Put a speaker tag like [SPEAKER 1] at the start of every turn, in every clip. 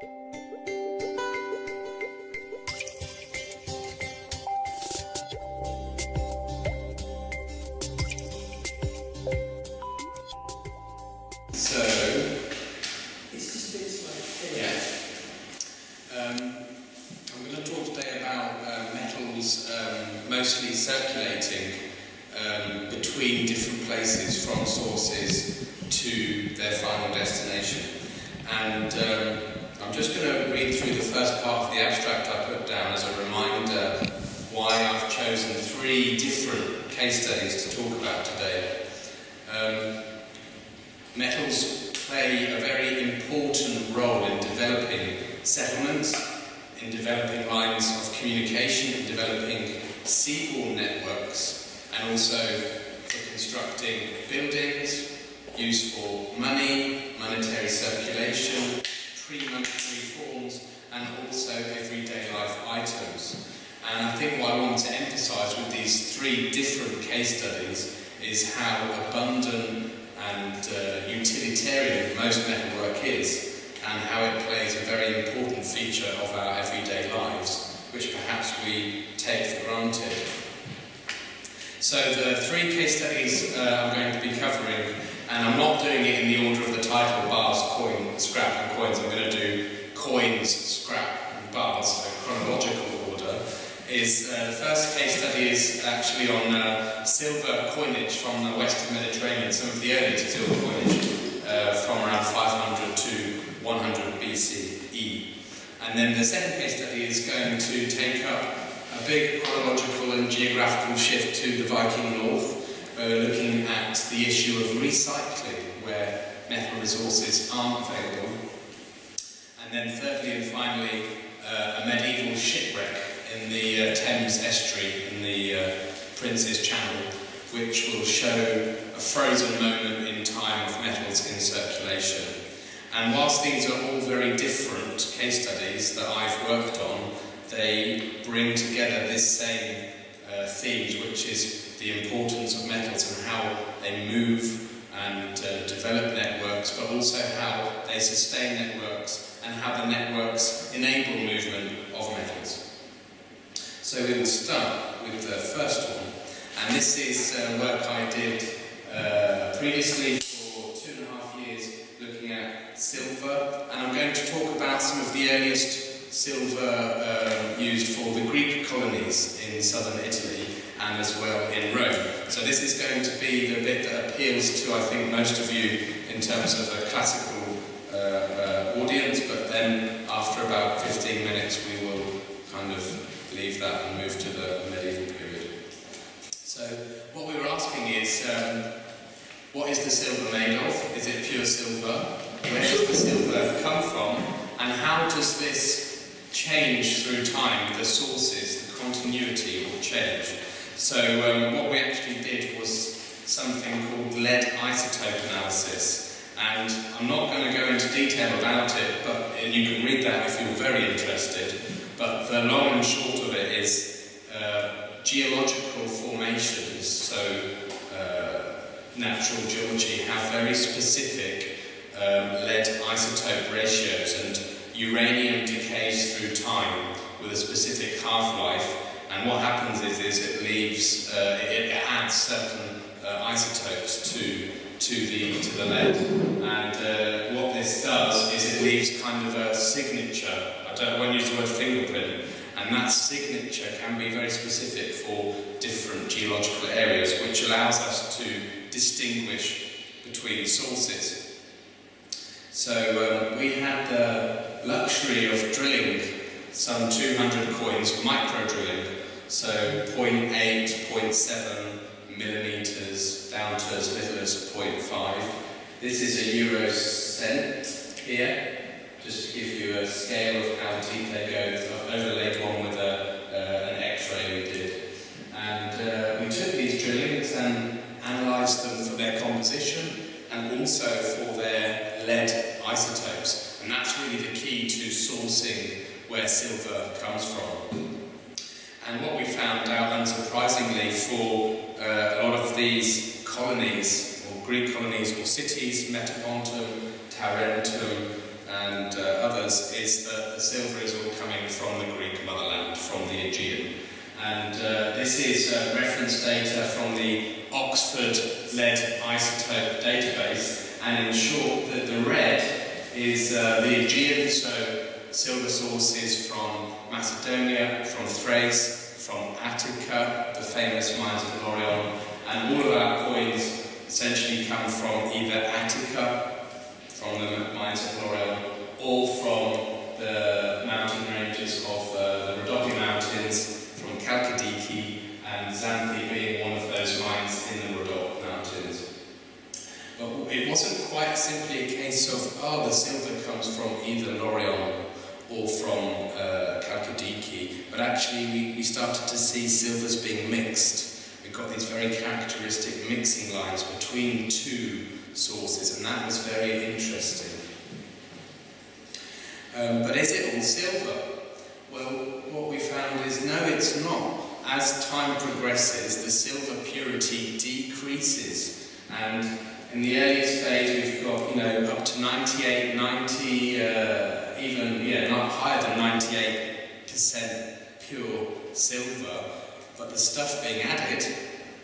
[SPEAKER 1] So,
[SPEAKER 2] It's just a bit
[SPEAKER 1] yeah. Um, I'm going to talk today about uh, metals um, mostly circulating um, between different places from sources to their final destination. And um, I'm just going to read through the first part of the abstract I put down as a reminder why I've chosen three different case studies to talk about today. Um, Metals play a very important role in developing settlements, in developing lines of communication, in developing seaborne networks, and also for constructing buildings, used for money, monetary circulation, pre-monetary forms, and also everyday life items. And I think what I want to emphasize with these three different case studies is how abundant and uh, utilitarian most metalwork is, and how it plays a very important feature of our everyday lives, which perhaps we take for granted. So the three case studies uh, I'm going to be covering, and I'm not doing it in the order of the title, bars, coin, scrap and coins, I'm going to do coins, scrap and bars, so chronological order, is uh, the first case study is actually on uh, silver coinage from the western Mediterranean, some of the earliest silver coinage uh, from around 500 to 100 BCE. And then the second case study is going to take up a big chronological and geographical shift to the Viking North. We're looking at the issue of recycling, where metal resources aren't available. And then thirdly and finally, uh, a medieval shipwreck in the uh, Thames estuary in the uh, Prince's Channel, which will show a frozen moment in time of metals in circulation. And whilst these are all very different case studies that I've worked on, they bring together this same uh, theme, which is the importance of metals and how they move and uh, develop networks, but also how they sustain networks and how the networks enable movement of metals. So we will start with the first one, and this is uh, work I did uh, previously for two and a half years looking at silver, and I'm going to talk about some of the earliest silver um, used for the Greek colonies in southern Italy and as well in Rome. So this is going to be the bit that appeals to, I think, most of you in terms of a classical uh, uh, audience, but then after about 15 minutes we will kind of leave that and move to the medieval period. So what we were asking is, um, what is the silver made of? Is it pure silver? Where does the silver come from? And how does this change through time, the sources, the continuity or change? So um, what we actually did was something called lead isotope analysis. And I'm not going to go into detail about it, but and you can read that if you're very interested. But the long and short of it is uh, geological formations, so uh, natural geology, have very specific um, lead isotope ratios, and uranium decays through time with a specific half-life. And what happens is, is it leaves, uh, it, it adds certain uh, isotopes to to the to the lead, and uh, what this does is it leaves kind of a signature. I don't want to use the word fingerprint, and that signature can be very specific for different geological areas, which allows us to distinguish between sources. So um, we had the luxury of drilling some 200 coins, micro drilling, so 0.8, 0.7 millimeters down to as little as 0.5. This is a euro cent here, just to give you a scale of how deep they go. I've overlaid one with a, uh, an X-ray we did. And uh, we took these drillings and analysed them for their composition and also for their lead isotopes. And that's really the key to sourcing where silver comes from. And what we found out, unsurprisingly, for uh, a lot of these colonies, or Greek colonies or cities, Metapontum, Tarentum, and uh, other us is that the silver is all coming from the Greek motherland, from the Aegean. And uh, this is uh, reference data from the Oxford lead isotope database. And in short, the, the red is uh, the Aegean, so silver sources from Macedonia, from Thrace, from Attica, the famous mines of Laurion, and all of our coins essentially come from either Attica, from the mines of Laurion, or from the mountain ranges of uh, the Rhodope Mountains, from Chalkidiki, and Xanthi being one of those mines in the Rhodope Mountains. But it wasn't quite simply a case of, oh, the silver comes from either Laurion or from uh, but actually we, we started to see silvers being mixed got these very characteristic mixing lines between two sources, and that was very interesting. Um, but is it all silver? Well, what we found is no, it's not. As time progresses, the silver purity decreases, and in the earliest phase, we've got you know up to 98, 90, uh, even yeah, not higher than 98 percent pure silver. But the stuff being added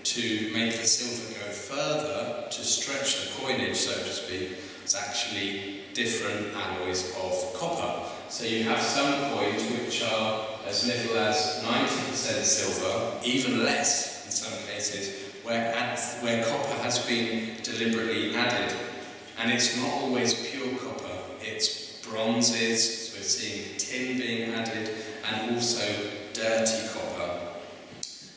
[SPEAKER 1] to make the silver go further, to stretch the coinage, so to speak, is actually different alloys of copper. So you have some coins which are as little as 90% silver, even less in some cases, where, where copper has been deliberately added. And it's not always pure copper, it's bronzes, so we're seeing tin being added, and also dirty copper.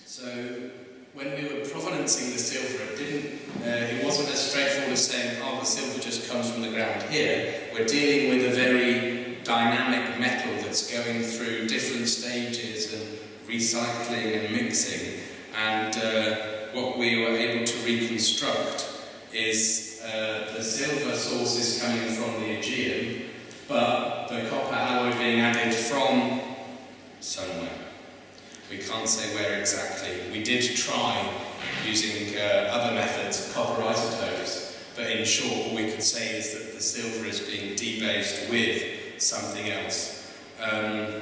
[SPEAKER 1] So when we were provenancing the silver, it didn't, uh, it wasn't as straightforward as saying, oh, the silver just comes from the ground here. We're dealing with a very dynamic metal that's going through different stages and recycling and mixing. And uh, what we were able to reconstruct is uh, the silver source is coming from the Aegean, but the copper alloy being added from somewhere. We can't say where exactly. We did try using uh, other methods, copper isotopes, but in short, all we could say is that the silver is being debased with something else. Um,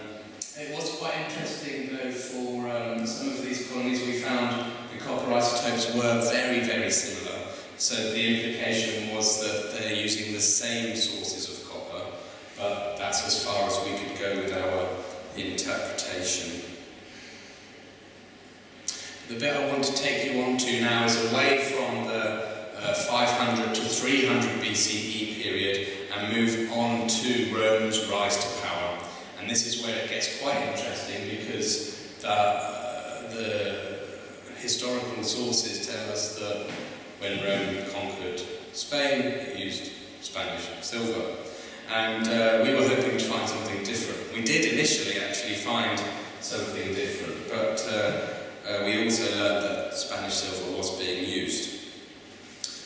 [SPEAKER 1] it was quite interesting, though, for um, some of these colonies we found the copper isotopes were very, very similar. So the implication was that they're using the same sources of copper, but that's as far as we could go with our interpretation. The bit I want to take you on to now is away from the uh, 500 to 300 BCE period and move on to Rome's rise to power. And this is where it gets quite interesting because the, uh, the historical sources tell us that when Rome conquered Spain, it used Spanish silver. And uh, we were hoping to find something different. We did initially actually find something different, but uh, we also learned that Spanish silver was being used.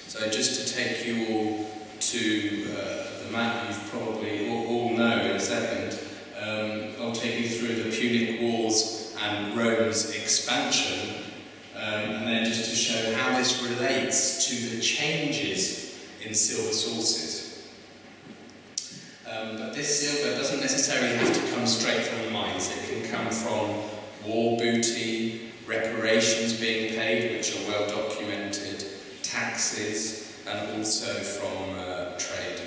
[SPEAKER 1] So just to take you all to uh, the map you've probably all, all know in a second, um, I'll take you through the Punic Wars and Rome's expansion, um, and then just to show how this relates to the changes in silver sources. Um, but this silver doesn't necessarily have to come straight from the mines. It can come from war booty, reparations being paid, which are well documented, taxes, and also from uh, trade.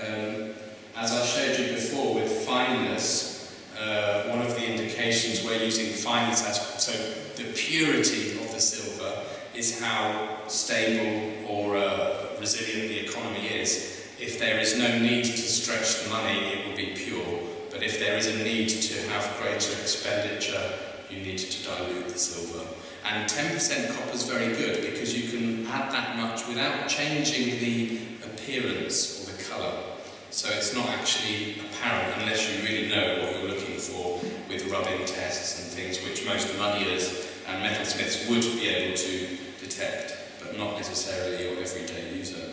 [SPEAKER 1] Um, as I showed you before with fineness, uh, one of the indications we're using fineness as, so the purity of the silver is how stable or uh, resilient the economy is. If there is no need to stretch the money, it will be pure. But if there is a need to have greater expenditure, you need to dilute the silver. And 10% copper is very good because you can add that much without changing the appearance or the colour. So it's not actually apparent unless you really know what you're looking for with rubbing tests and things which most moneyers and metalsmiths would be able to detect, but not necessarily your everyday user.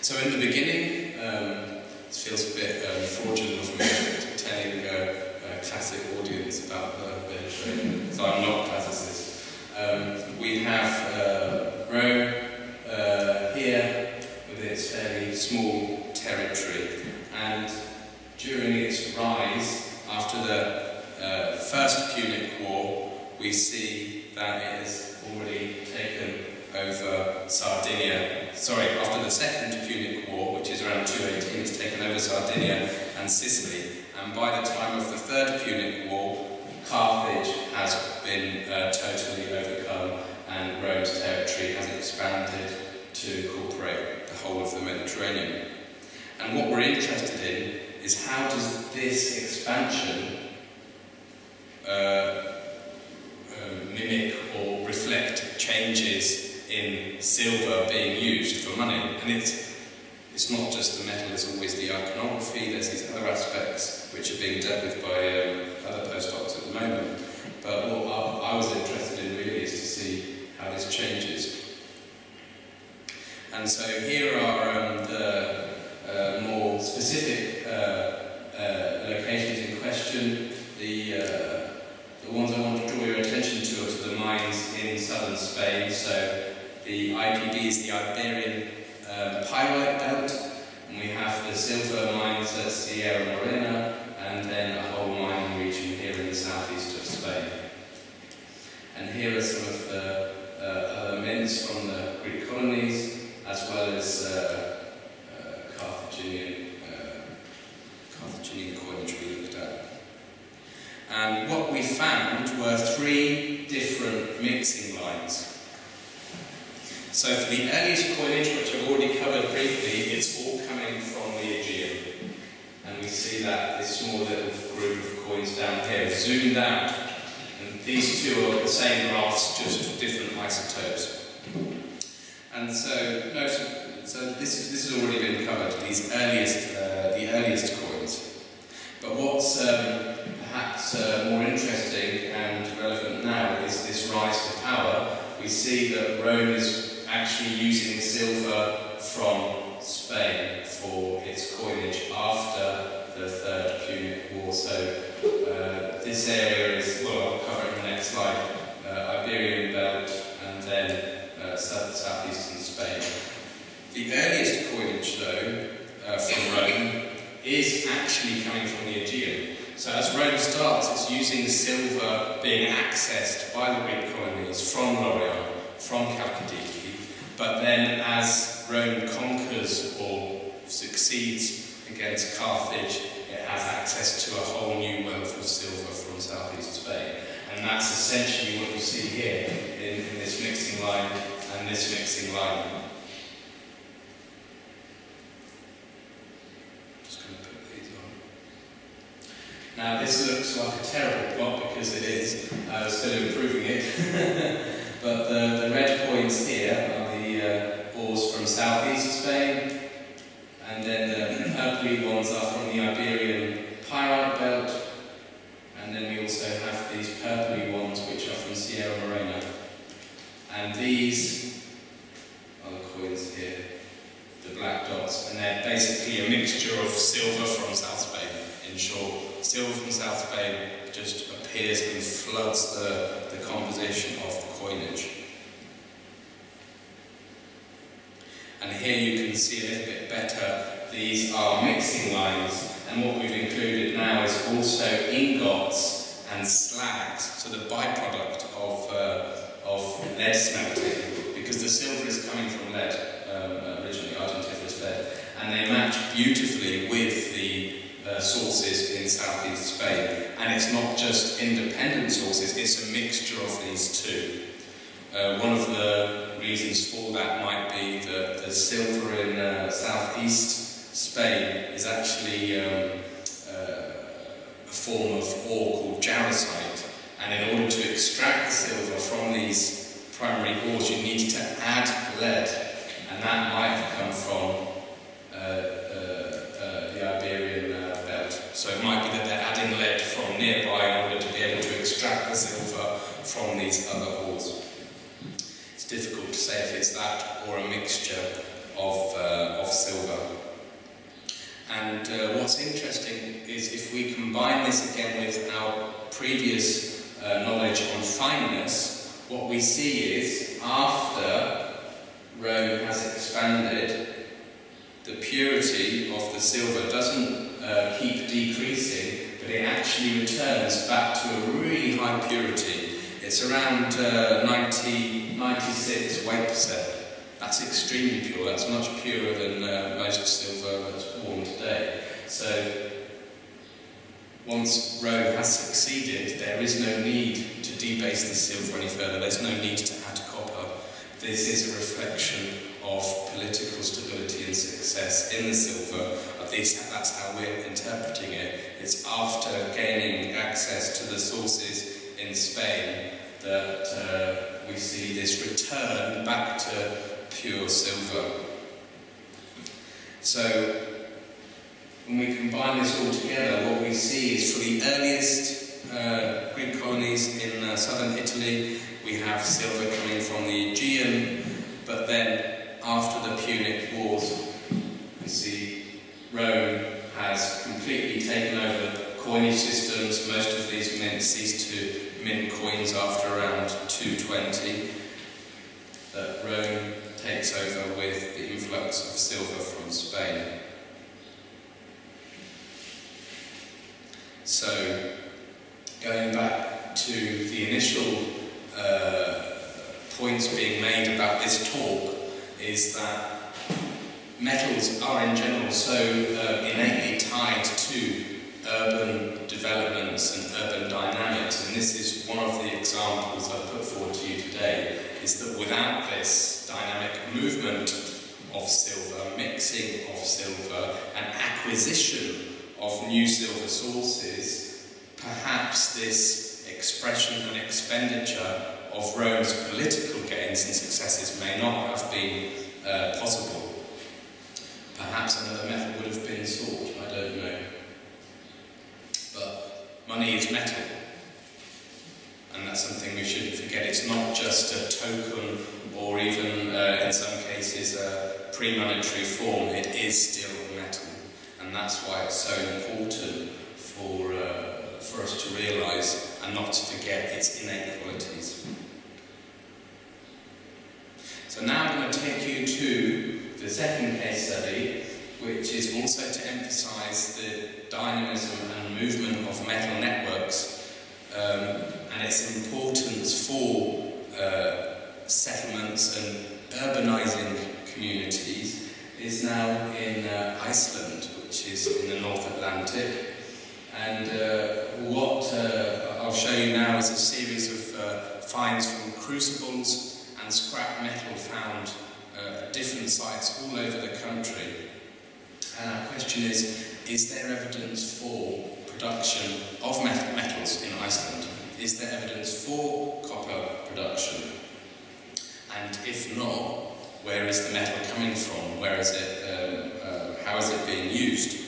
[SPEAKER 1] So in the beginning, um, it feels a bit um, fraudulent of me telling a, a classic audience about the Mediterranean, so I'm not a classicist. Um, we have uh, Rome uh, here with its fairly small territory. And during its rise, after the uh, First Punic War, we see that it has already taken over Sardinia. Sorry, after the Second Punic War, which is around 218, it's taken over Sardinia and Sicily. And by the time of the Third Punic War, Carthage has been uh, totally overcome and Rome's territory has expanded to incorporate the whole of the Mediterranean. And what we're interested in is how does this expansion uh, uh, mimic or reflect changes in silver being used for money. And it's, it's not just the metal, there's always the iconography, there's these other aspects which are being dealt with by um, other postdocs at the moment. But what I, I was interested in really is to see how this changes. And so here are um, the uh, more specific uh, uh, locations in question. The, uh, the ones I want to draw your attention to are to the mines in southern Spain. So the IPB is the Iberian um, Pyrite Belt, and we have the silver mines at Sierra Morena, and then a whole mining region here in the southeast of Spain. And here are some of the uh, other mints from the Greek colonies, as well as uh, uh, Carthaginian, uh, Carthaginian coinage we looked at. And what we found were three different mixing lines. So for the earliest coinage, which I've already covered briefly, it's all coming from the Aegean. And we see that this small little group of coins down here zoomed out. And these two are the same graphs, just different isotopes. And so, so this, this has already been covered, these earliest, uh, the earliest coins. But what's um, perhaps uh, more interesting and relevant now is this rise to power. We see that Rome is actually using silver from Spain for its coinage after the Third Punic War. So uh, this area is, well, I'll cover it in the next slide, uh, Iberian Belt and then uh, south, southeastern Spain. The earliest coinage, though, uh, from Rome is actually coming from the Aegean. So as Rome starts, it's using silver being accessed by the Greek colonies from Laurion, from Chalkidiki, but then as Rome conquers or succeeds against Carthage, it has access to a whole new wealth of silver from southeast Spain. And that's essentially what you see here in, in this mixing line and this mixing line. Just going to put these on. Now this looks like a terrible plot because it is. I was still improving it. but the, the red points here uh, from southeast Spain, and then the purpley ones are from the Iberian Pyrite Belt, and then we also have these purpley ones which are from Sierra Morena. And these are the coins here, the black dots, and they're basically a mixture of silver from South Spain, in short. Silver from South Spain just appears and floods the, the composition of the coinage. And here you can see a little bit better, these are mixing lines. And what we've included now is also ingots and slags, so the byproduct of, uh, of lead smelting, because the silver is coming from lead, um, originally argentiferous lead, and they match beautifully with the uh, sources in southeast Spain. And it's not just independent sources, it's a mixture of these two. Uh, one of the reasons for that might be that the silver in uh, southeast Spain is actually um, uh, a form of ore called jarosite. And in order to extract the silver from these primary ores, you need to add lead. And that might have come from uh, uh, the Iberian belt. So it might be that they're adding lead from nearby in order to be able to extract the silver from these other ores. It's difficult to say if it's that or a mixture of, uh, of silver. And uh, what's interesting is if we combine this again with our previous uh, knowledge on fineness, what we see is after Rome has expanded, the purity of the silver doesn't uh, keep decreasing, but it actually returns back to a really high purity. It's around uh, 90, 96 weight percent. That's extremely pure. That's much purer than uh, most silver that's worn today. So once Rome has succeeded, there is no need to debase the silver any further. There's no need to add copper. This is a reflection of political stability and success in the silver. At least that's how we're interpreting it. It's after gaining access to the sources in Spain that uh, we see this return back to pure silver. So when we combine this all together, what we see is for the earliest uh, Greek colonies in uh, southern Italy, we have silver coming from the Aegean, but then after the Punic Wars, we see Rome has completely taken over coinage systems. Most of these mints ceased to mint coins after around 220. That Rome takes over with the influx of silver from Spain. So, going back to the initial uh, points being made about this talk, is that metals are in general so uh, innately tied to urban developments and urban dynamics, and this is one of the examples I put forward to you today, is that without this dynamic movement of silver, mixing of silver, and acquisition of new silver sources, perhaps this expression and expenditure of Rome's political gains and successes may not have been uh, possible. Perhaps another method would have been sought, I don't know. Money is metal. And that's something we shouldn't forget. It's not just a token or even, uh, in some cases, a pre-monetary form. It is still metal. and that's why it's so important for, uh, for us to realise and not to forget its innate qualities. So now I'm going to take you to the second case study, which is also to emphasise the dynamism and movement of metal networks um, and its importance for uh, settlements and urbanising communities is now in uh, Iceland which is in the North Atlantic. And uh, what uh, I'll show you now is a series of uh, finds from crucibles and scrap metal found uh, at different sites all over the country. And our question is, is there evidence for production of metal metals in Iceland? Is there evidence for copper production? And if not, where is the metal coming from? Where is it um, how is it being used?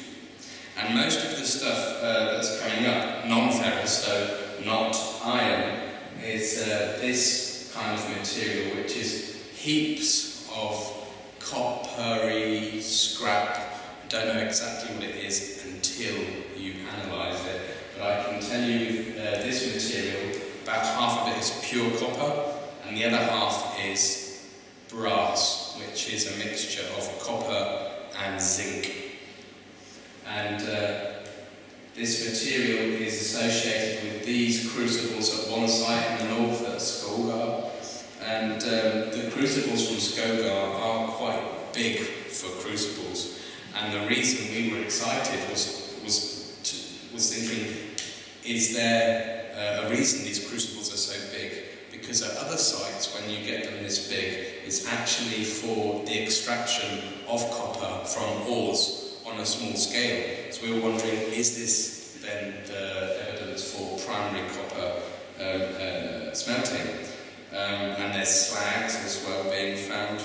[SPEAKER 1] And most of the stuff uh, that's coming up, non-ferrous, so not iron, is uh, this kind of material, which is heaps of coppery scrap. Don't know exactly what it is until you analyse it, but I can tell you uh, this material, about half of it is pure copper, and the other half is brass, which is a mixture of copper and zinc. And uh, this material is associated with these crucibles at one site in the north at Skogar. And um, the crucibles from Skogar are quite big for crucibles. And the reason we were excited was, was, to, was thinking, is there uh, a reason these crucibles are so big? Because at other sites, when you get them this big, it's actually for the extraction of copper from ores on a small scale. So we were wondering, is this then the evidence for primary copper um, uh, smelting? Um, and there's slags as well being found.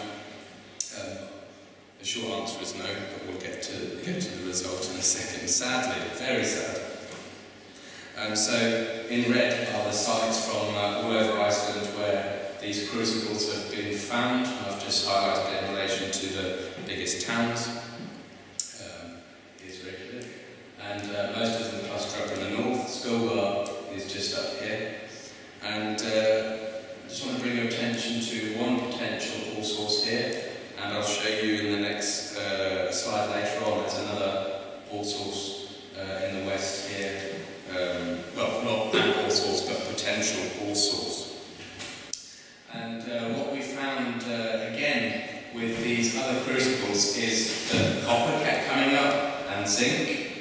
[SPEAKER 1] Um, the short answer is no, but we'll get to, get to the result in a second. Sadly, very sad. Um, so in red are the sites from uh, all over Iceland where these crucibles have been found. I've just highlighted in relation to the biggest towns. Um, is. And uh, most of them cluster up in the north. Skolgar is just up here. And uh, I just want to bring your attention to one potential ore source here. And I'll show you in the next uh, slide later ore source uh, in the west here. Um, well, not ore source, but potential ore source. And uh, what we found uh, again with these other crucibles is that copper kept coming up and zinc,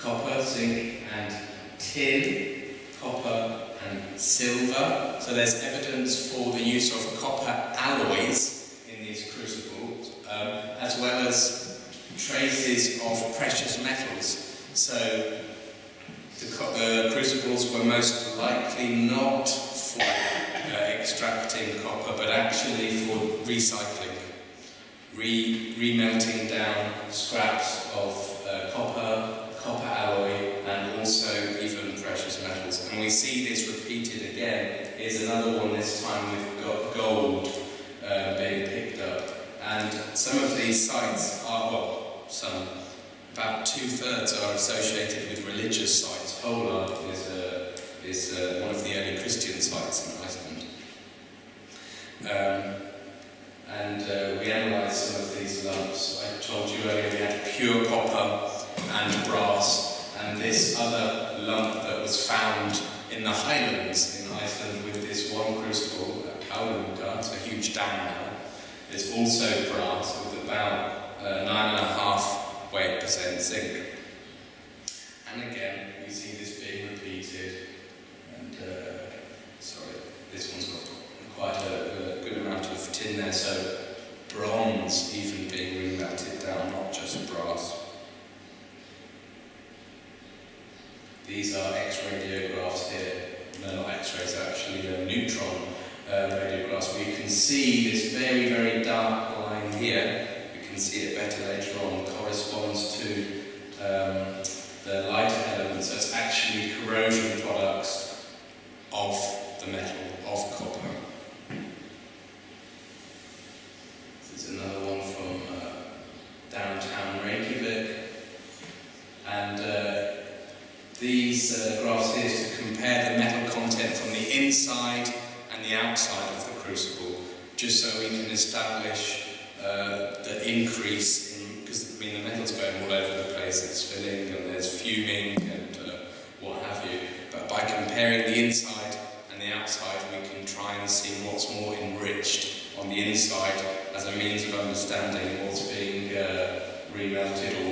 [SPEAKER 1] copper, zinc and tin, copper and silver. So there's evidence for the use of copper alloys in these crucibles, um, as well as traces of precious metals. So the, the crucibles were most likely not for uh, extracting copper, but actually for recycling, re remelting down scraps of uh, copper, copper alloy, and also even precious metals. And we see this repeated again. Here's another one, this time with gold uh, being picked up. And some of these sites are, well, some, about two-thirds are associated with religious sites. Holar is, uh, is uh, one of the early Christian sites in Iceland. Um, and uh, we analysed some of these lumps. I told you earlier we had pure copper and brass, and this other lump that was found in the highlands in Iceland with this one crystal at Kaulunga, it's a huge dam now, is also brass with about uh, nine and a half weight percent zinc. And again, we see this being repeated, and uh, sorry, this one's got quite a, a, good amount of tin there, so bronze even being remelted down, not just brass. These are X radiographs here. No, not X-rays, actually uh, neutron uh, radiographs. We can see this very, very dark line here. We can see it better later on. Corresponds to um, the lighter elements. It's actually corrosion products of the metal, of copper. Another one from uh, downtown Reykjavik. And uh, these uh, graphs here to compare the metal content from the inside and the outside of the crucible, just so we can establish uh, the increase in, because I mean the metal's going all over the place, it's spilling and there's fuming and uh, what have you. But by comparing the inside and the outside, we can try and see what's more enriched the inside as a means of understanding what's being uh, remelted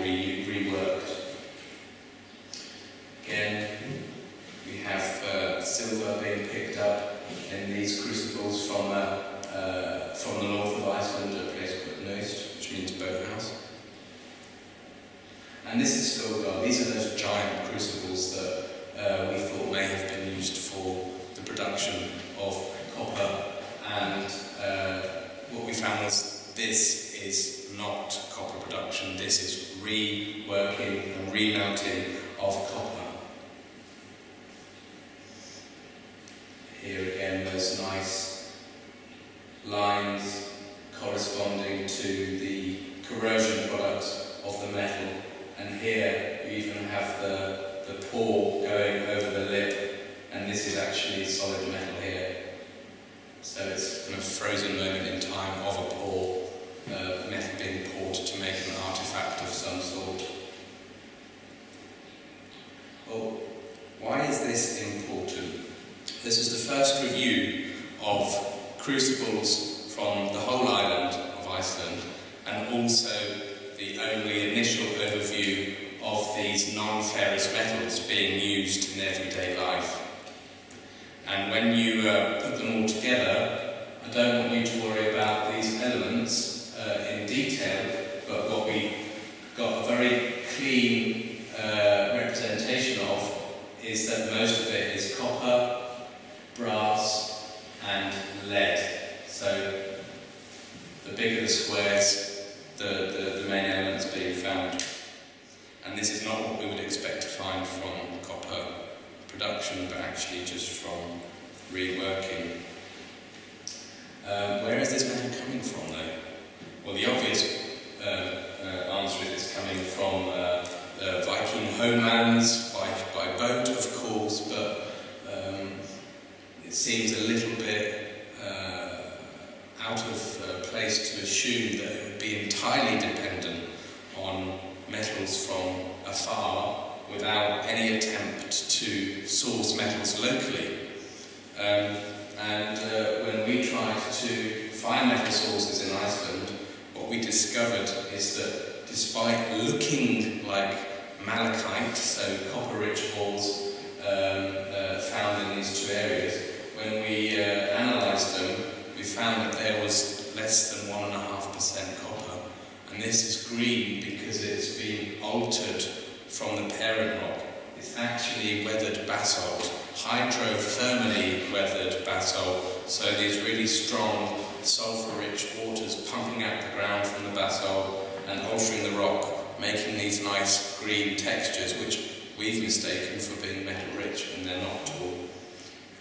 [SPEAKER 1] nice green textures, which we've mistaken for being metal-rich, and they're not at all.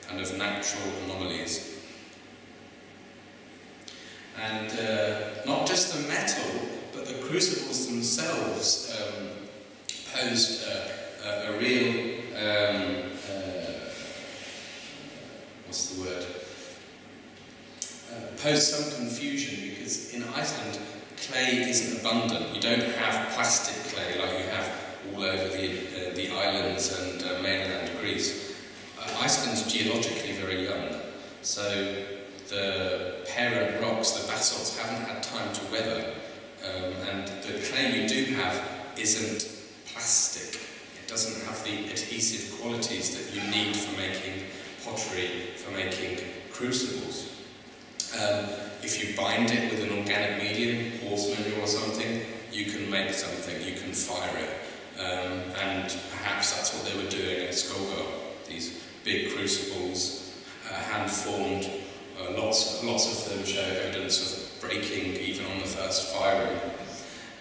[SPEAKER 1] Kind of natural anomalies. And uh, not just the metal, but the crucibles themselves um, posed uh, a, a, real, um, uh, what's the word? Uh, posed some confusion because in Iceland clay isn't abundant. You don't have plastic clay like you have all over the, uh, the islands and uh, mainland Greece. Uh, Iceland's geologically very young, so the parent rocks, the basalts, haven't had time to weather, um, and the clay you do have isn't plastic. It doesn't have the adhesive qualities that you need for making pottery, for making crucibles. Um, if you bind it with an organic medium, horse manure or something, you can make something, you can fire it. Um, and perhaps that's what they were doing at Skolgar, these big crucibles, uh, hand-formed, uh, lots, lots of them show evidence of breaking even on the first firing.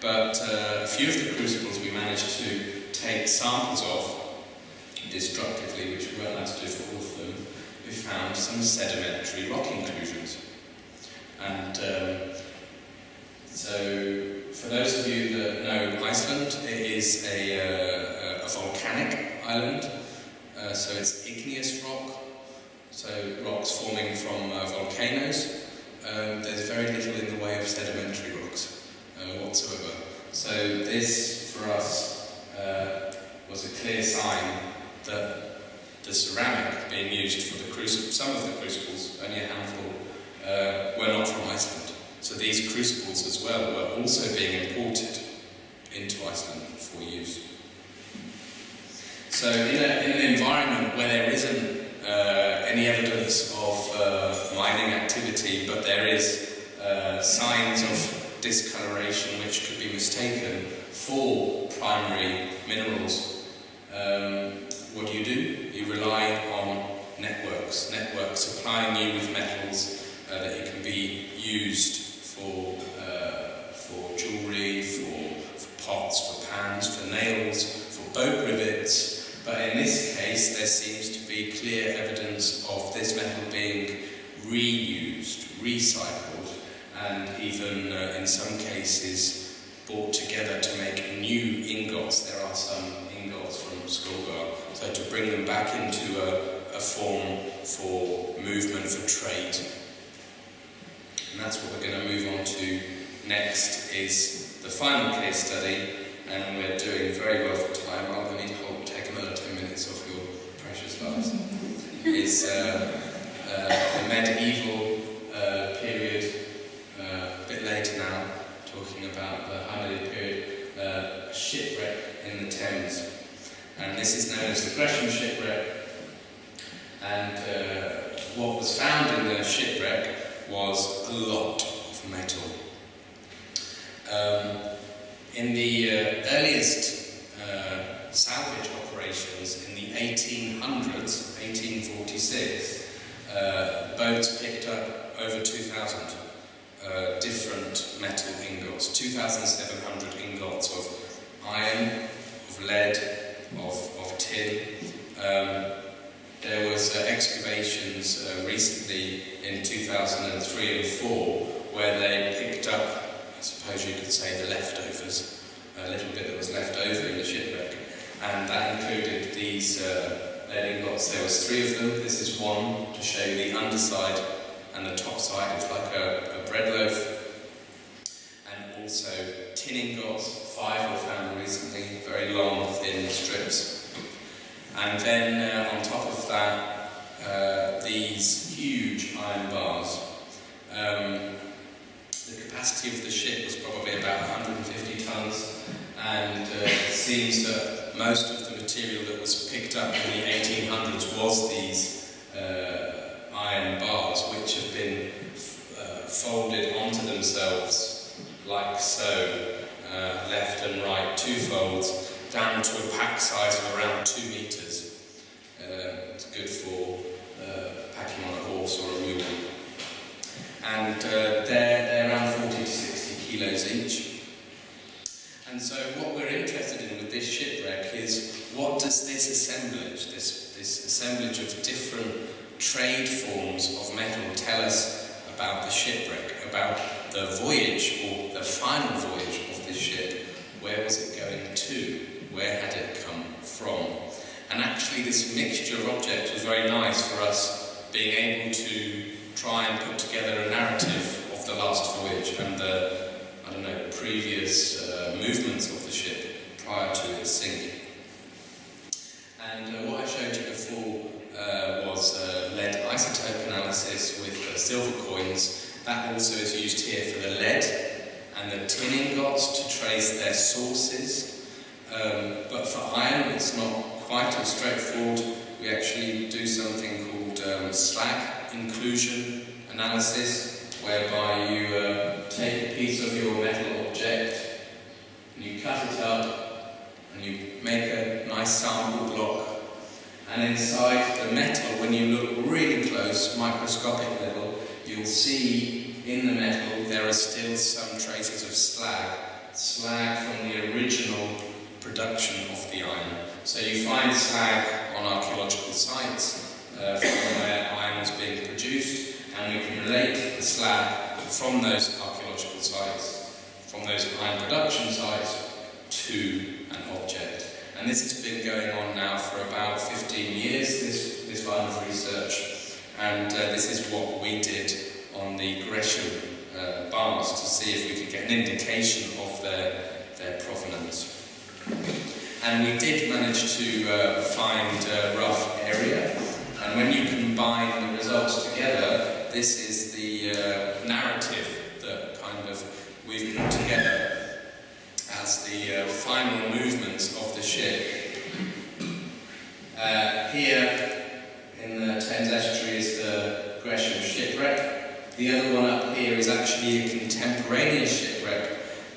[SPEAKER 1] But uh, a few of the crucibles we managed to take samples of destructively, which we weren't allowed to do for all of them, we found some sedimentary rock inclusions. And um, so, for those of you that know Iceland, it is a, uh, a volcanic island. Uh, so it's igneous rock, so rocks forming from uh, volcanoes. Um, there's very little in the way of sedimentary rocks uh, whatsoever. So this, for us, uh, was a clear sign that the ceramic being used for the crucible, some of the crucibles, only a handful, uh, were not from Iceland. So these crucibles as well were also being imported into Iceland for use. So in, a, in an environment where there isn't uh, any evidence of uh, mining activity, but there is uh, signs of discoloration which could be mistaken for primary minerals, um, what do you do? You rely on networks, networks supplying you with metals uh, that it can be used for, uh, for jewellery, for, for pots, for pans, for nails, for boat rivets. But in this case, there seems to be clear evidence of this metal being reused, recycled, and even uh, in some cases brought together to make new ingots. There are some ingots from Skolgar, so to bring them back into a, a form for movement, for trade. And that's what we're going to move on to next is the final case study, and we're doing very well for time. I'll only hold, take another 10 minutes off your precious lives. is uh, uh, the medieval uh, period, uh, a bit later now, talking about the High period, uh, shipwreck in the Thames. And this is known as the Gresham shipwreck. And uh, what was found in the shipwreck was a lot of metal. Um, in the uh, earliest uh, salvage operations in the 1800s, 1846, uh, boats picked up over 2,000 uh, different metal ingots, 2,700 ingots of iron, of lead, of, of tin. Um, there was uh, excavations uh, recently in 2003 and 4 where they picked up, I suppose you could say, the leftovers, a little bit that was left over in the shipwreck, and that included these uh, lead ingots. There was three of them. This is one to show you the underside and the top side. It's like a, a bread loaf, and also tin ingots. Five were found recently, very long, thin strips. And then uh, on top of that, uh, these huge iron bars. Um, the capacity of the ship was probably about 150 tons, and uh, it seems that most of the material that was picked up in the 1800s was these uh, iron bars, which have been uh, folded onto themselves like so, uh, left and right, two folds, down to a pack size of around two. Uh, it's good for uh, packing on a horse or a mule. And uh, they're, they're around 40 to 60 kilos each. And so what we're interested in with this shipwreck is what does this assemblage, this, this assemblage of different trade forms of metal tell us about the shipwreck, about the voyage or the final voyage of this ship? Where was it going to? Where had it come from? And actually this mixture of objects was very nice for us being able to try and put together a narrative of the last voyage and the, I don't know, previous uh, movements of the ship prior to its sinking. And uh, what I showed you before uh, was lead isotope analysis with uh, silver coins. That also is used here for the lead and the tin ingots to trace their sources. Um, but for iron, it's not quite as straightforward. We actually do something called um, slag inclusion analysis, whereby you uh, take a piece of your metal object and you cut it up and you make a nice sample block. And inside the metal, when you look really close, microscopic level, you'll see in the metal there are still some traces of slag, slag from the original production of the iron. So you find slag on archaeological sites uh, from where iron was being produced, and we can relate the slag from those archaeological sites, from those iron production sites, to an object. And this has been going on now for about 15 years, this, this line of research, and uh, this is what we did on the Gresham uh, bars to see if we could get an indication of their, their provenance. And we did manage to uh, find a rough area, and when you combine the results together, this is the uh, narrative that kind of we've put together as the uh, final movements of the ship. Uh, here in the Thames estuary is the Gresham shipwreck. The other one up here is actually a contemporaneous shipwreck,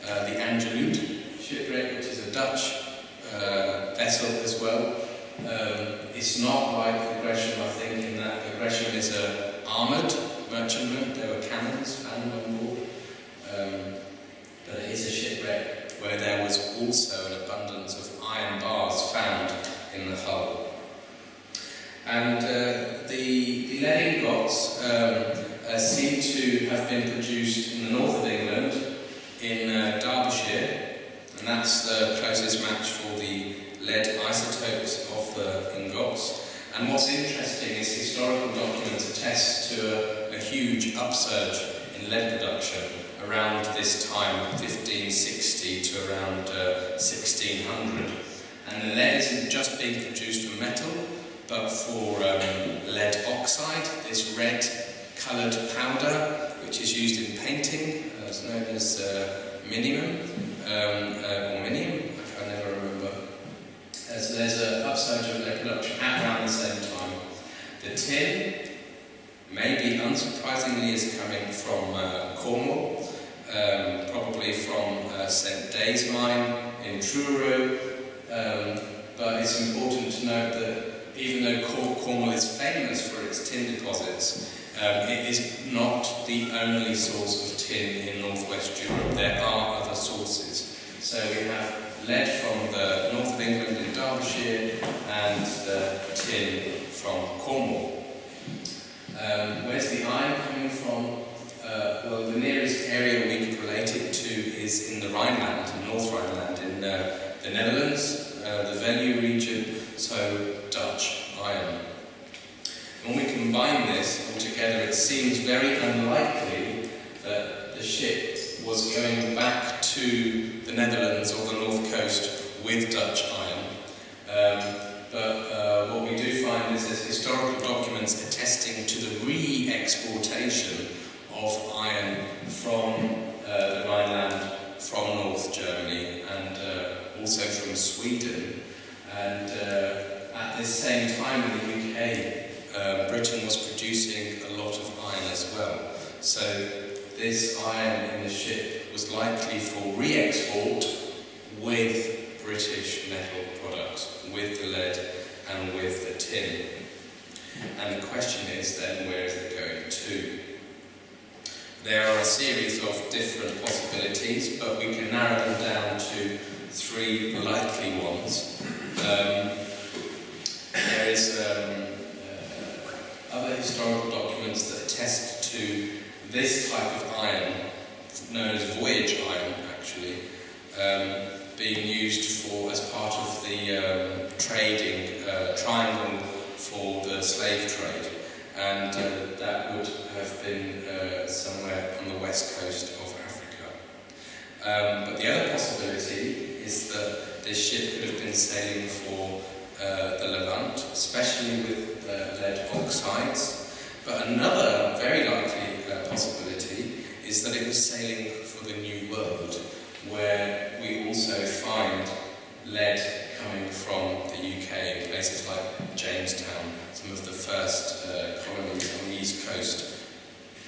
[SPEAKER 1] uh, the Angeloot shipwreck, which is a Dutch uh, vessel as well. Um, it's not like the Gresham, I think, in that the Gresham is a armoured merchantman. There were cannons found on board. Um, but it is a shipwreck where there was also an abundance of iron bars found in the hull. And uh, the, the lead ingots um, uh, seem to have been produced in the north of England, in uh, Derbyshire, and that's the closest match for the lead isotopes of the ingots. And what's interesting is historical documents attest to a, a huge upsurge in lead production around this time, 1560 to around uh, 1600. And lead isn't just being produced from metal, but for um, lead oxide, this red coloured powder, which is used in painting, uh, it's known as uh, minium, um, uh, or I never remember. So there's an upsurge of production at around the same time. The tin, maybe unsurprisingly, is coming from uh, Cornwall, um, probably from uh, St. Day's mine in Truro, um, but it's important to note that even though Cornwall is famous for its tin deposits, um, it is not the only source of tin in northwest Europe. There are other sources. So we have lead from the north of England in Derbyshire and the tin from Cornwall. Um, where's the iron coming from? Uh, well, the nearest area we could relate it to is in the Rhineland, in North Rhineland, in uh, the Netherlands, uh, the Veluwe region, so Dutch iron. When we combine this all together, it seems very unlikely that the ship was going back to the Netherlands or the north coast with Dutch iron. Um, but uh, what we do find is there's historical documents attesting to the re-exportation of iron from uh, the Rhineland, from North Germany, and uh, also from Sweden. And uh, at this same time in the UK, uh, Britain was producing a lot of iron as well. So this iron in the ship was likely for re-export with British metal products, with the lead and with the tin. And the question is then, where is it going to? There are a series of different possibilities, but we can narrow them down to three likely ones. Um, there is um, other historical documents that attest to this type of iron, known as voyage iron actually, um, being used for as part of the um, trading uh, triangle for the slave trade. And uh, that would have been uh, somewhere on the west coast of Africa. Um, but the other possibility is that this ship could have been sailing for uh, the Levant, especially with uh, lead oxides. But another very likely uh, possibility is that it was sailing for the New World, where we also find lead coming from the UK in places like Jamestown, some of the first uh, colonies on the east coast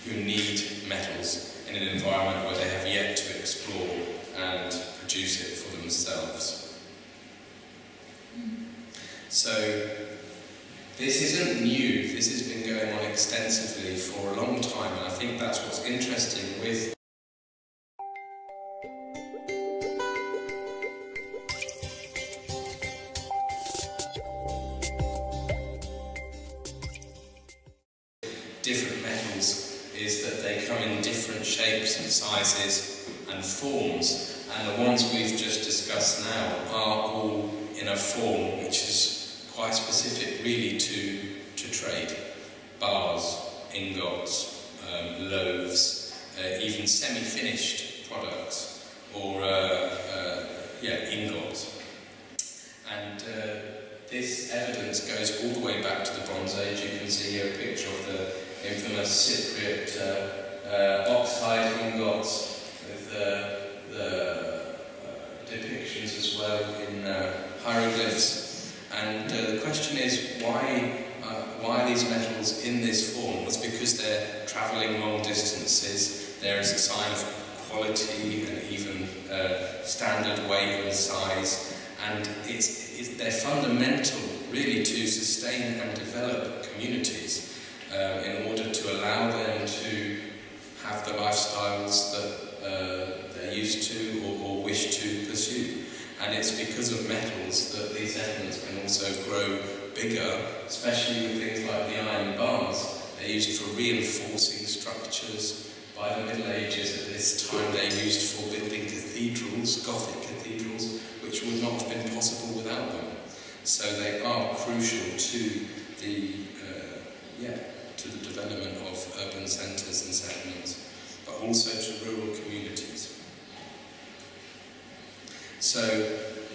[SPEAKER 1] who need metals in an environment where they have yet to explore and produce it for themselves. So this isn't new, this has been going on extensively for a long time and I think that's what's interesting with travelling long distances. There is a sign of quality and even uh, standard weight and size. And it's, it's, they're fundamental, really, to sustain and develop communities um, in order to allow them to have the lifestyles that uh, they're used to or, or wish to pursue. And it's because of metals that these settlements can also grow bigger, especially with things like the iron bars. They're used for reinforcing structures. By the Middle Ages, at this time, they're used for building cathedrals, Gothic cathedrals, which would not have been possible without them. So they are crucial to the, uh, yeah, to the development of urban centres and settlements, but also to rural communities. So,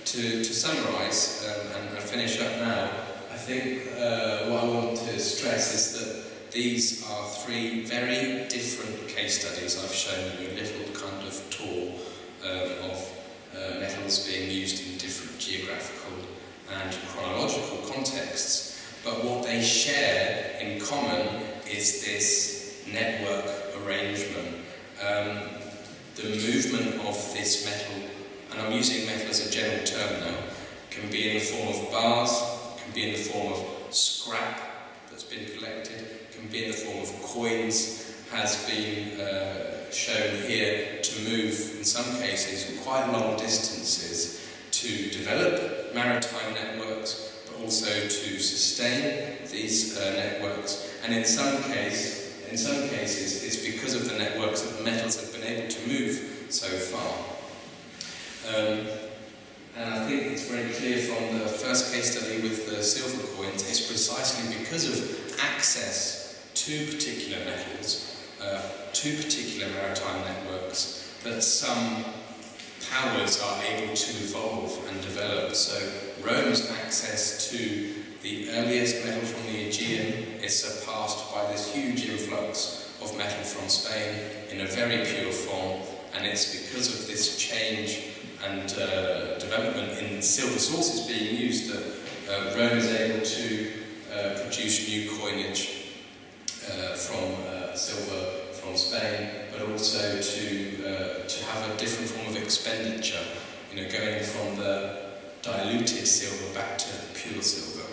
[SPEAKER 1] to, to summarise um, and, finish up now, I think uh, what I want to stress is that these are three very different case studies I've shown you, a little kind of tour um, of uh, metals being used in different geographical and chronological contexts. But what they share in common is this network arrangement. Um, the movement of this metal and I'm using metal as a general term now, can be in the form of bars, can be in the form of scrap that's been collected, can be in the form of coins, has been uh, shown here to move, in some cases, quite long distances to develop maritime networks, but also to sustain these uh, networks. And in some case, in some cases, it's because of the networks that the metals have been able to move so far. Um, and I think it's very clear from the first case study with the silver coins, it's precisely because of access to particular metals, uh, to particular maritime networks, that some powers are able to evolve and develop. So Rome's access to the earliest metal from the Aegean is surpassed by this huge influx of metal from Spain in a very pure form, and it's because of this change and uh, development in silver sources being used that uh, Rome is able to uh, produce new coinage from uh, silver from Spain, but also to, uh, to have a different form of expenditure, you know, going from the diluted silver back to pure silver.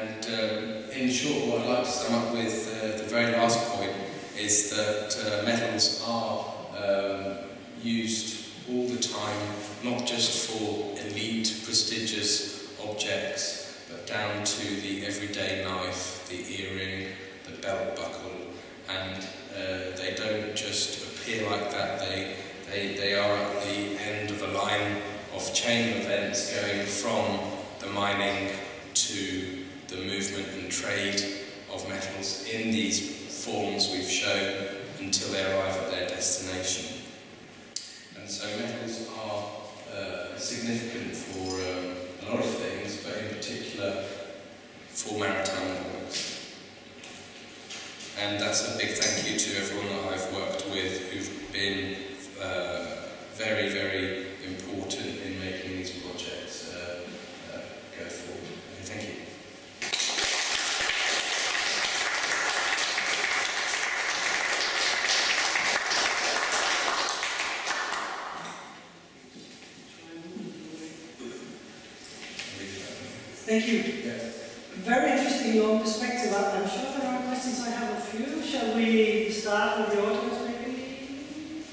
[SPEAKER 1] And um, in short, what I'd like to sum up with uh, the very last point is that uh, metals are um, used all the time, not just for elite, prestigious objects, down to the everyday knife, the earring, the belt buckle, and uh, they don't just appear like that, they, they, they are at the end of a line of chain events going from the mining to the movement and trade of metals in these forms we've shown until they arrive at their destination. And so metals are uh, significant for um, a lot of things, but in particular for maritime. And that's a big thank you to everyone that I've worked with who've been uh, very, very important in making these projects uh, uh, go forward. Thank you.
[SPEAKER 2] Thank you. Very interesting long perspective. I- I'm sure there are questions. I have a few. Shall we start with the audience, maybe?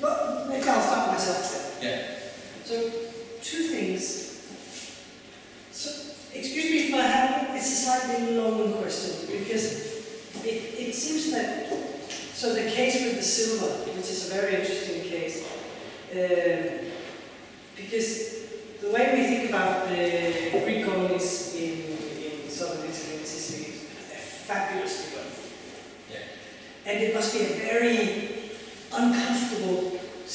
[SPEAKER 2] But maybe I'll start myself then.
[SPEAKER 1] Yeah.
[SPEAKER 2] So, two things. So, excuse me if I have, it's a slightly long question, because it, it seems that, so the case with the silver, which is a very interesting case, um, because the way we think about the Greek colonies in, in southern Italy and Sicily, they're fabulously wealthy.
[SPEAKER 1] Yeah.
[SPEAKER 2] And it must be a very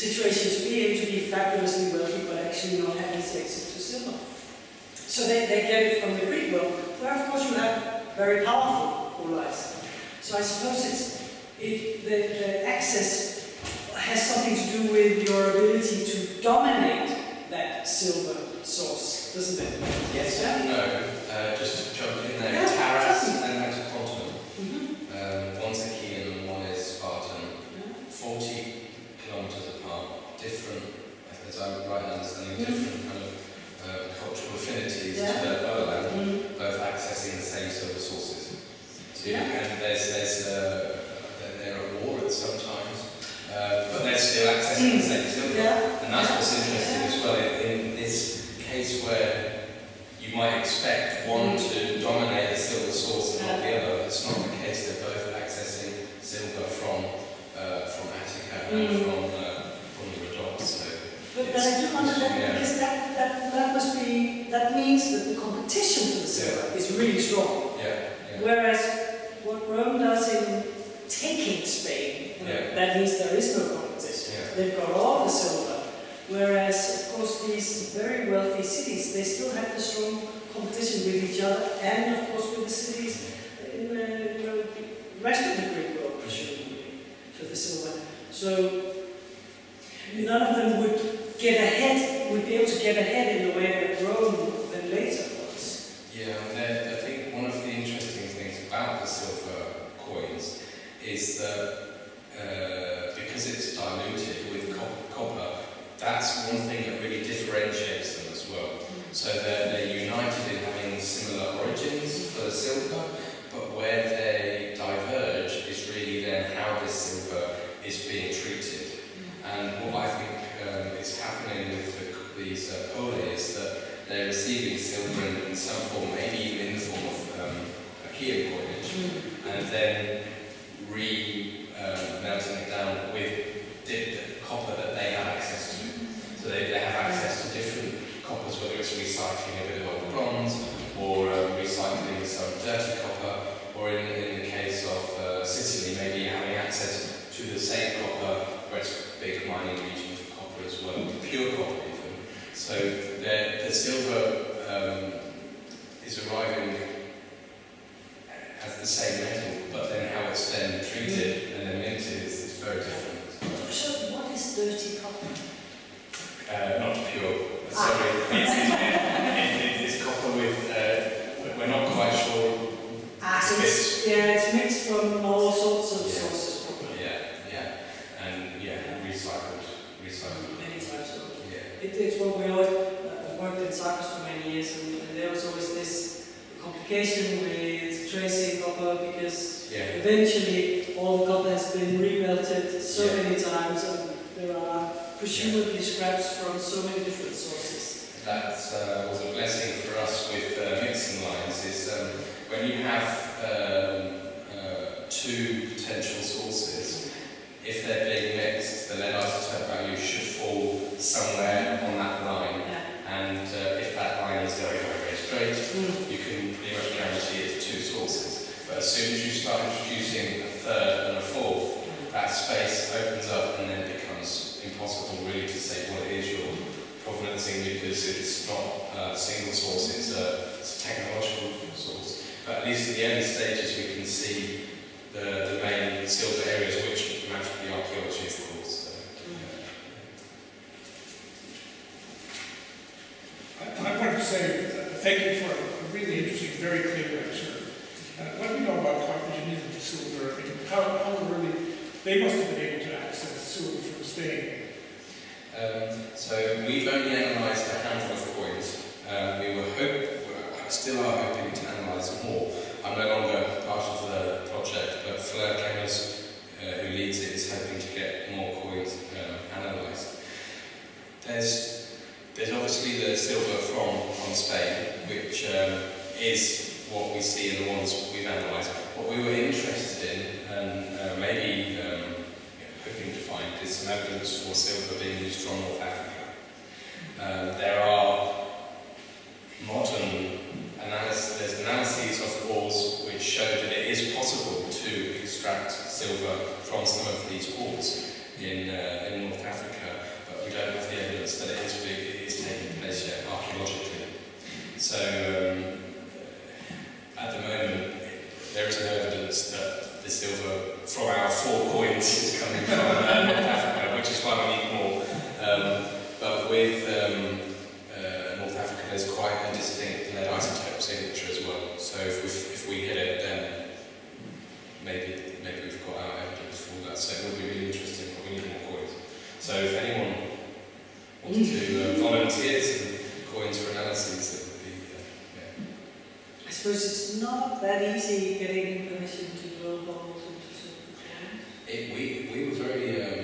[SPEAKER 2] uncomfortable situation to be able to be fabulously wealthy but actually not have easy access to silver. So they, they get it from the Greek world, where of course you have very powerful allies. So I suppose it's, it, the, the access has something to do with your ability to dominate that silver source, doesn't it?
[SPEAKER 1] Yes
[SPEAKER 2] Yeah.
[SPEAKER 1] no. Uh, just to jump in there,
[SPEAKER 2] Yeah,
[SPEAKER 1] Taras and Metapontum.
[SPEAKER 2] Mhm.
[SPEAKER 1] Um, one's Achaean and one is Spartan. 40 kilometres apart, different, as I'm right in understanding,
[SPEAKER 2] Mhm.
[SPEAKER 1] different kind of uh, cultural affinities
[SPEAKER 2] Yeah.
[SPEAKER 1] to their motherland,
[SPEAKER 2] Mhm.
[SPEAKER 1] both accessing the same silver sources. So,
[SPEAKER 2] Yeah.
[SPEAKER 1] and there's, there's, uh, they're- at war at sometimes, uh, but they're still accessing the same silver.
[SPEAKER 2] Yeah.
[SPEAKER 1] And that's what's interesting as well in, this case where you might expect one to dominate the silver source and not the other. It's not the case. They're both accessing silver from uh, from Attica and
[SPEAKER 2] Mm.
[SPEAKER 1] from from the Rhodope. So
[SPEAKER 2] But, I do wonder that
[SPEAKER 1] Yeah.
[SPEAKER 2] because that, that, that must be, that means that the competition for the silver is really strong.
[SPEAKER 1] yeah, yeah,
[SPEAKER 2] Whereas what Rome does in taking Spain,
[SPEAKER 1] Yeah.
[SPEAKER 2] that means there is no competition.
[SPEAKER 1] Yeah.
[SPEAKER 2] They've got all the silver. Whereas, of course, these very wealthy cities, they still have the strong competition with each other and, of course, with the cities in the you know, rest of the Greek world, presumably, for the silver. So none of them would get ahead, We'd be able to get ahead in the way that Rome then later was.
[SPEAKER 1] yeah. And I think one of the interesting things about the silver coins is that uh, because it's diluted with copper, that's one thing that really differentiates them as well. So they're, uh, is that they're receiving silver in, some form, maybe even in the form of um, Achaean coinage, and then re um, melting it down with the, the copper that they have access to. So they, they have access to different coppers, whether it's recycling a bit of old bronze or um, recycling some dirty copper, or in, in the case of uh, Sicily, maybe having access to the same copper, where it's a big mining region for copper as well, pure copper even. So the silver um, is arriving as the same metal, but then how it's then treated and then minted is, is very different.
[SPEAKER 2] So what is dirty copper?
[SPEAKER 1] Uh, not pure, sorry. It's, it's, it's, it's copper with, uh, we're not quite sure.
[SPEAKER 2] Ah, so it's, yeah, it's mixed from all sorts of
[SPEAKER 1] Yeah.
[SPEAKER 2] sources, probably.
[SPEAKER 1] Yeah, yeah, and yeah, recycled, recycled.
[SPEAKER 2] Many times. So
[SPEAKER 1] Yeah,
[SPEAKER 2] It, it's what we always uh, worked in Cyprus for many years, and, and there was always this complication with tracing copper because
[SPEAKER 1] yeah,
[SPEAKER 2] eventually all the copper has been remelted so
[SPEAKER 1] Yeah.
[SPEAKER 2] many times, and there are presumably scraps from so many different sources.
[SPEAKER 1] that uh, was a blessing for us with uh, mixing lines. Is um, when you have um, uh, two potential sources, if they're being mixed, the lead isotope value should fall somewhere on that line.
[SPEAKER 2] Yeah.
[SPEAKER 1] And uh, if that line is very, very, very straight,
[SPEAKER 2] Mm.
[SPEAKER 1] you can pretty much guarantee it's two sources. But as soon as you start introducing a third and a fourth, that space opens up and then it becomes impossible really to say what it is you're provenancing because it's not a single source, it's a, it's a technological source. But at least at the early stages we can see the, the main silver areas which with the archaeology of course. So, yeah.
[SPEAKER 3] I I wanted to say, uh, thank you for a really interesting, very clear lecture. Uh, Let me know about Carthaginian silver, I mean, how, how really, they must have been able to access silver from Spain.
[SPEAKER 1] Um, so we've only analysed a handful of coins. Um, we were hope, still are hoping to analyse more. I'm no longer part of the project, but Fleur Kemmers, uh, who leads it, is hoping to get more coins um, analysed. There's, there's obviously the silver from, from Spain, which um, is what we see in the ones we've analysed. What we were interested in, and uh, maybe um, hoping to find is some evidence for silver being used from North Africa. Um, there are modern analysis, there's analyses of ores which show that it is possible to extract silver from some of these ores in, uh, in North Africa, but we don't have the evidence that it is, it is taking place yet archaeologically. So um, at the moment, there is no evidence that the silver from our four coins is coming from uh, North Africa, which is why we need more. Um, but with um, uh, North Africa, there's quite a distinct lead isotope signature as well. So if we, if we hit it, then maybe maybe we've got our. So it would be really interesting, but we need more coins. So if anyone wants to uh, volunteer some coins for analyses, that would be uh, yeah.
[SPEAKER 2] I suppose it's not that easy getting permission to drill holes into silver coins.
[SPEAKER 1] It, we, we were very, um,